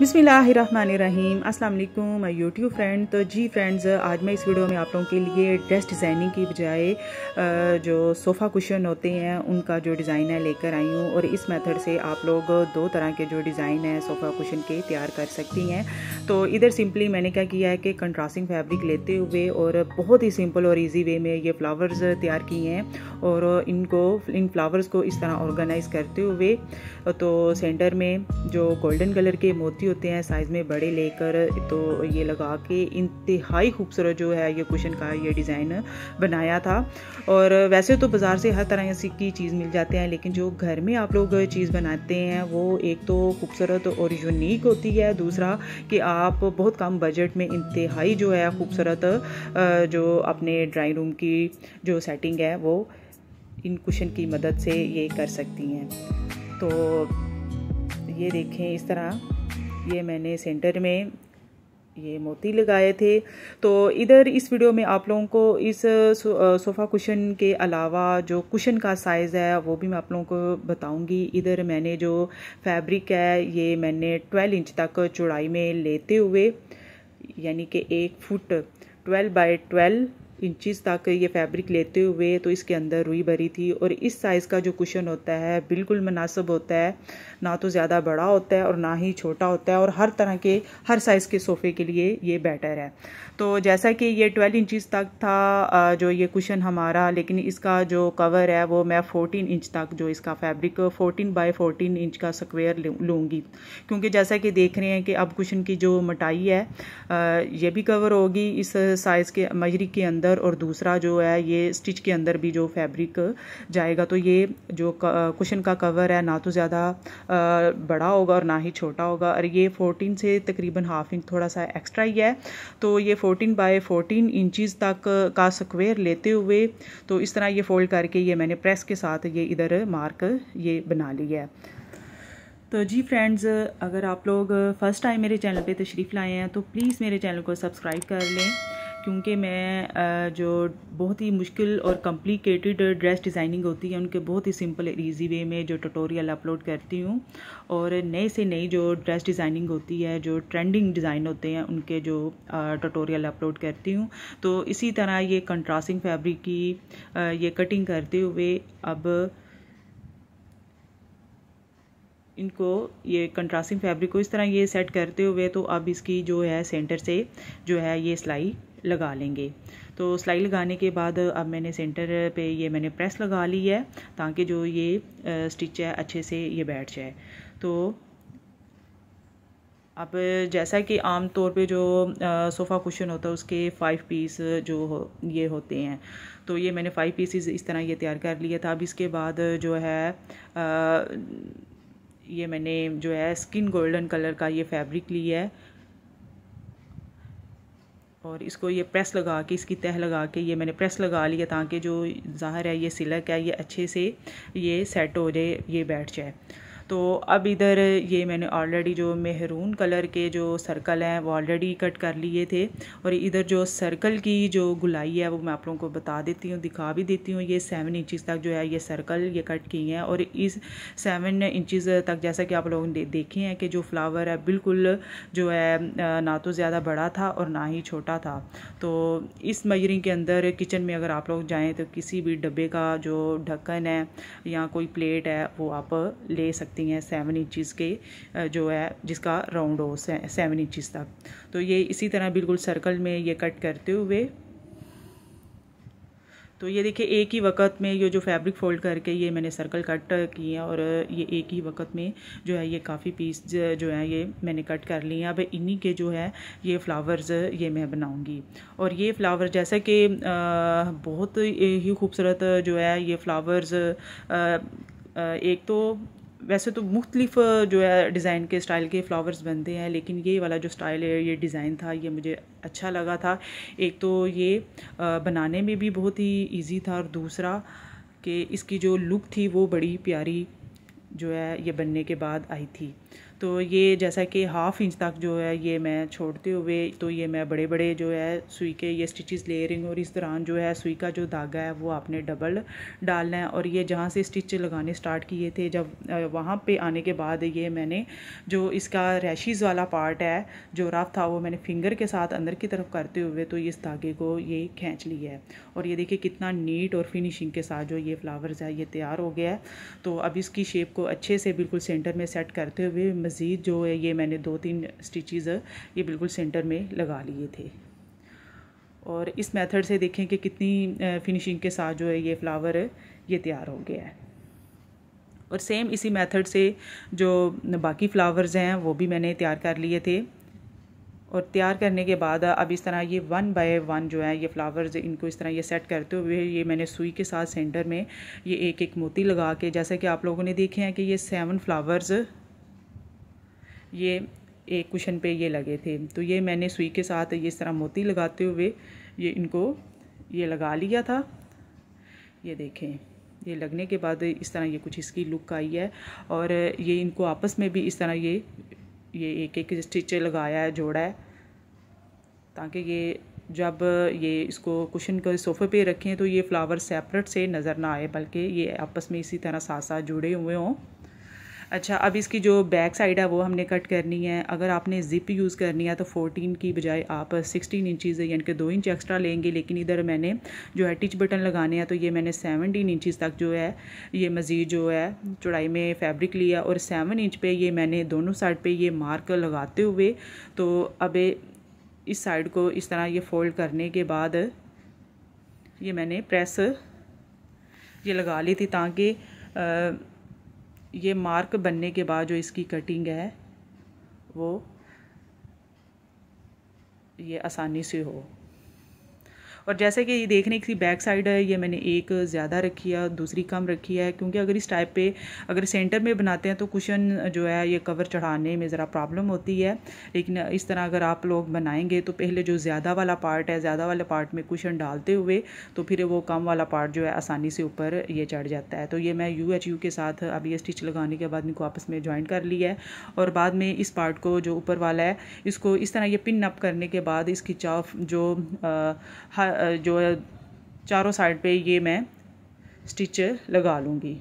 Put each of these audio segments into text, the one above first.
बिसमीम अस्सलाम वालेकुम माय यूट्यूब फ्रेंड तो जी फ्रेंड्स आज मैं इस वीडियो में आप लोगों के लिए ड्रेस डिज़ाइनिंग की बजाय जो सोफ़ा कुशन होते हैं, उनका जो डिज़ाइन है लेकर आई हूँ और इस मेथड से आप लोग दो तरह के जो डिज़ाइन है सोफ़ा कुशन के तैयार कर सकती हैं। तो इधर सिंपली मैंने क्या किया है कि कंट्रास्टिंग फैब्रिक लेते हुए और बहुत ही सिंपल और ईजी वे में ये फ्लावर्स तैयार किए हैं और इनको, इन फ्लावर्स को इस तरह ऑर्गेनाइज करते हुए तो सेंटर में जो गोल्डन कलर के मोती होते हैं साइज़ में बड़े लेकर तो ये लगा के इंतहाई खूबसूरत जो है ये कुशन का ये डिज़ाइन बनाया था। और वैसे तो बाज़ार से हर तरह की चीज़ मिल जाते हैं, लेकिन जो घर में आप लोग चीज़ बनाते हैं, वो एक तो खूबसूरत और यूनिक होती है। दूसरा कि आप बहुत कम बजट में इंतहाई जो है खूबसूरत जो अपने ड्राइंग रूम की जो सेटिंग है, वो इन कुशन की मदद से ये कर सकती हैं। तो ये देखें इस तरह। ये मैंने सेंटर में ये मोती लगाए थे। तो इधर इस वीडियो में आप लोगों को इस सोफ़ा कुशन के अलावा जो कुशन का साइज़ है, वो भी मैं आप लोगों को बताऊँगी। इधर मैंने जो फैब्रिक है, ये मैंने 12 इंच तक चौड़ाई में लेते हुए, यानी कि एक फुट 12 बाई 12 इंचज़ तक ये फैब्रिक लेते हुए तो इसके अंदर रुई भरी थी और इस साइज़ का जो कुशन होता है, बिल्कुल मुनासब होता है। ना तो ज़्यादा बड़ा होता है और ना ही छोटा होता है और हर तरह के, हर साइज़ के सोफ़े के लिए ये बेटर है। तो जैसा कि ये 12 इंचज़ तक था जो ये कुशन हमारा, लेकिन इसका जो कवर है वो मैं 14 इंच तक जो इसका फैब्रिक 14 बाय 14 इंच का स्क्वेयर लूँगी। क्योंकि जैसा कि देख रहे हैं कि अब कुशन की जो मोटाई है ये भी कवर होगी इस साइज़ के मजरी के अंदर। और दूसरा जो है ये स्टिच के अंदर भी जो फैब्रिक जाएगा तो ये जो कुशन का कवर है ना तो ज़्यादा बड़ा होगा और ना ही छोटा होगा। और ये 14 से तकरीबन हाफ़ इंच थोड़ा सा एक्स्ट्रा ही है। तो ये 14 बाय 14 इंचज़ तक का स्क्वेयर लेते हुए तो इस तरह ये फोल्ड करके ये मैंने प्रेस के साथ ये इधर मार्क ये बना लिया है। तो जी फ्रेंड्स, अगर आप लोग फ़र्स्ट टाइम मेरे चैनल पे तशरीफ़ लाए हैं तो प्लीज़ मेरे चैनल को सब्सक्राइब कर लें। क्योंकि मैं जो बहुत ही मुश्किल और कॉम्प्लिकेटेड ड्रेस डिज़ाइनिंग होती है, उनके बहुत ही सिंपल इजी वे में जो ट्यूटोरियल अपलोड करती हूँ। और नए से नई जो ड्रेस डिज़ाइनिंग होती है, जो ट्रेंडिंग डिज़ाइन होते हैं, उनके जो ट्यूटोरियल अपलोड करती हूँ। तो इसी तरह ये कंट्रास्टिंग फैब्रिक की ये कटिंग करते हुए अब इनको, ये कंट्रास्टिंग फैब्रिक को इस तरह ये सेट करते हुए तो अब इसकी जो है सेंटर से जो है ये सिलाई लगा लेंगे। तो सिलाई लगाने के बाद अब मैंने सेंटर पे ये मैंने प्रेस लगा ली है ताकि जो ये स्टिच है अच्छे से ये बैठ जाए। तो अब जैसा कि आम तौर पे जो सोफ़ा कुशन होता है उसके फ़ाइव पीस जो हो ये होते हैं। तो ये मैंने फ़ाइव पीसेस इस तरह ये तैयार कर लिया था। अब इसके बाद जो है आ, ये मैंने जो है स्किन गोल्डन कलर का ये फैब्रिक लिया है। और इसको ये प्रेस लगा के, इसकी तह लगा के ये मैंने प्रेस लगा लिया ताकि जो ज़ाहर है ये सिलक है, ये अच्छे से ये सेट हो जाए, ये बैठ जाए। तो अब इधर ये मैंने ऑलरेडी जो मेहरून कलर के जो सर्कल हैं, वो ऑलरेडी कट कर लिए थे। और इधर जो सर्कल की जो गुलाई है, वो मैं आप लोगों को बता देती हूँ, दिखा भी देती हूँ। ये सेवन इंचज़ तक जो है, ये सर्कल ये कट किए हैं। और इस सेवन इंचज़ तक जैसा कि आप लोगों ने देखे हैं कि जो फ्लावर है, बिल्कुल जो है ना तो ज़्यादा बड़ा था और ना ही छोटा था। तो इस मजरिंग के अंदर किचन में अगर आप लोग जाएँ तो किसी भी डब्बे का जो ढक्कन है या कोई प्लेट है, वो आप ले सकते सकती हैं सेवन इंचज़ के जो है, जिसका राउंड हो सेवन इंचज़ तक। तो ये इसी तरह बिल्कुल सर्कल में ये कट करते हुए तो ये देखिए, एक ही वक्त में ये जो फैब्रिक फोल्ड करके ये मैंने सर्कल कट किए हैं और ये एक ही वक्त में जो है, ये काफ़ी पीस जो है, ये मैंने कट कर लिए हैं। अब इन्हीं के जो है, ये फ्लावर्स ये मैं बनाऊँगी। और ये फ्लावर जैसा कि बहुत ही खूबसूरत जो है, ये फ्लावर्स एक तो वैसे तो मुख्तलिफ़ जो है, डिज़ाइन के स्टाइल के फ्लावर्स बनते हैं, लेकिन ये वाला जो स्टाइल है, ये डिज़ाइन था, ये मुझे अच्छा लगा था। एक तो ये बनाने में भी बहुत ही ईजी था और दूसरा कि इसकी जो लुक थी वो बड़ी प्यारी जो है, ये बनने के बाद आई थी। तो ये जैसा कि हाफ़ इंच तक जो है ये मैं छोड़ते हुए तो ये मैं बड़े बड़े जो है सुई के ये स्टिचेस ले रही हूँ और इस दौरान जो है सुई का जो धागा है वो आपने डबल डालना है। और ये जहाँ से स्टिच लगाने स्टार्ट किए थे, जब वहाँ पे आने के बाद ये मैंने जो इसका रैशीज़ वाला पार्ट है, जो रफ था, वो मैंने फिंगर के साथ अंदर की तरफ़ करते हुए तो इस धागे को ये खींच लिया है। और ये देखिए कितना नीट और फिनिशिंग के साथ जो ये फ्लावर्स है, ये तैयार हो गया है। तो अब इसकी शेप को अच्छे से बिल्कुल सेंटर में सेट करते हुए मज़ीद जो है, ये मैंने दो तीन स्टिचेज़ ये बिल्कुल सेंटर में लगा लिए थे। और इस मेथड से देखें कि कितनी फिनिशिंग के साथ जो है, ये फ्लावर ये तैयार हो गया है। और सेम इसी मेथड से जो बाकी फ्लावर्स हैं, वो भी मैंने तैयार कर लिए थे। और तैयार करने के बाद अब इस तरह ये वन बाय वन जो है, ये फ्लावर्स इनको इस तरह ये सेट करते हुए ये मैंने सुई के साथ सेंटर में ये एक एक मोती लगा के, जैसे कि आप लोगों ने देखे हैं कि ये सेवन फ्लावर्स ये एक कुशन पे ये लगे थे। तो ये मैंने सुई के साथ ये इस तरह मोती लगाते हुए ये इनको, ये लगा लिया था। ये देखें, ये लगने के बाद इस तरह ये कुछ इसकी लुक आई है और ये इनको आपस में भी इस तरह ये ये एक एक स्टिच लगाया है, जोड़ा है। ताकि ये जब ये इसको कुशन को सोफ़े पे रखें तो ये फ्लावर सेपरेट से नज़र ना आए, बल्कि ये आपस में इसी तरह साथ साथ जुड़े हुए हों। अच्छा अब इसकी जो बैक साइड है, वो हमने कट करनी है। अगर आपने ज़िप यूज़ करनी है तो 14 की बजाय आप 16 इंचज़ यानी कि दो इंच एक्स्ट्रा लेंगे। लेकिन इधर मैंने जो है टिच बटन लगाने हैं तो ये मैंने 17 इंचज़ तक जो है, ये मज़ीद जो है, चौड़ाई में फैब्रिक लिया। और सेवन इंच पे ये मैंने दोनों साइड पे ये मार्क लगाते हुए तो अब इस साइड को इस तरह ये फोल्ड करने के बाद ये मैंने प्रेस ये लगा ली थी ताकि ये मार्क बनने के बाद जो इसकी कटिंग है वो ये आसानी से हो। और जैसे कि ये देखने की बैक साइड है ये मैंने एक ज़्यादा रखी है दूसरी कम रखी है क्योंकि अगर इस टाइप पे अगर सेंटर में बनाते हैं तो कुशन जो है ये कवर चढ़ाने में ज़रा प्रॉब्लम होती है। लेकिन इस तरह अगर आप लोग बनाएँगे तो पहले जो ज़्यादा वाला पार्ट है ज़्यादा वाले पार्ट में कुशन डालते हुए तो फिर वो कम वाला पार्ट जो है आसानी से ऊपर ये चढ़ जाता है। तो ये मैं यू एच यू के साथ अब ये स्टिच लगाने के बाद इनको आपस में ज्वाइन कर लिया है और बाद में इस पार्ट को जो ऊपर वाला है इसको इस तरह ये पिन अप करने के बाद इसकी चाफ जो आ, जो है, चारों साइड पे ये मैं स्टिच लगा लूँगी।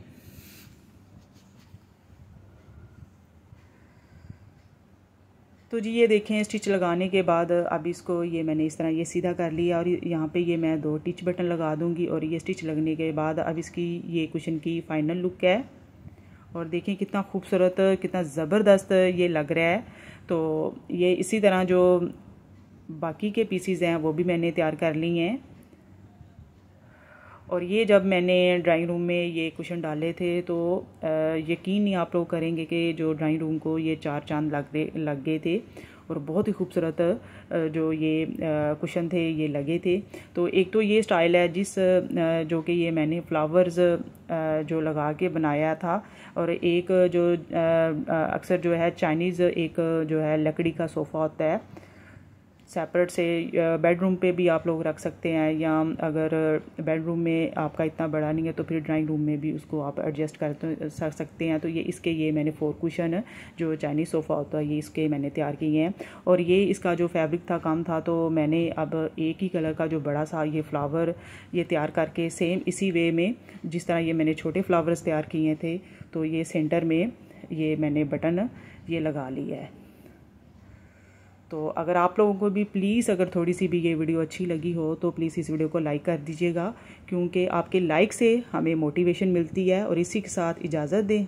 तो जी, ये देखें, स्टिच लगाने के बाद अब इसको ये मैंने इस तरह ये सीधा कर लिया और यहाँ पे ये मैं दो टिच बटन लगा दूँगी और ये स्टिच लगने के बाद अब इसकी ये कुशन की फ़ाइनल लुक है। और देखें कितना खूबसूरत, कितना ज़बरदस्त ये लग रहा है। तो ये इसी तरह जो बाकी के पीसीज हैं, वो भी मैंने तैयार कर ली हैं। और ये जब मैंने ड्राइंग रूम में ये कुशन डाले थे तो यकीन नहीं आप लोग करेंगे कि जो ड्राइंग रूम को ये चार चाँद लग दे, लग गए थे और बहुत ही खूबसूरत जो ये कुशन थे, ये लगे थे। तो एक तो ये स्टाइल है जिस जो कि ये मैंने फ्लावर्स जो लगा के बनाया था और एक जो अक्सर जो है चाइनीज़ एक जो है लकड़ी का सोफ़ा होता है सेपरेट से बेडरूम पे भी आप लोग रख सकते हैं, या अगर बेडरूम में आपका इतना बड़ा नहीं है तो फिर ड्राइंग रूम में भी उसको आप एडजस्ट कर सकते हैं। तो ये इसके ये मैंने फोर कुशन जो चाइनीज़ सोफ़ा होता है, ये इसके मैंने तैयार किए हैं। और ये इसका जो फैब्रिक था, कम था तो मैंने अब एक ही कलर का जो बड़ा सा ये फ्लावर ये तैयार करके सेम इसी वे में, जिस तरह ये मैंने छोटे फ्लावर्स तैयार किए थे तो ये सेंटर में ये मैंने बटन ये लगा लिया है। तो अगर आप लोगों को भी प्लीज़ अगर थोड़ी सी भी ये वीडियो अच्छी लगी हो तो प्लीज़ इस वीडियो को लाइक कर दीजिएगा, क्योंकि आपके लाइक से हमें मोटिवेशन मिलती है और इसी के साथ इजाज़त दें।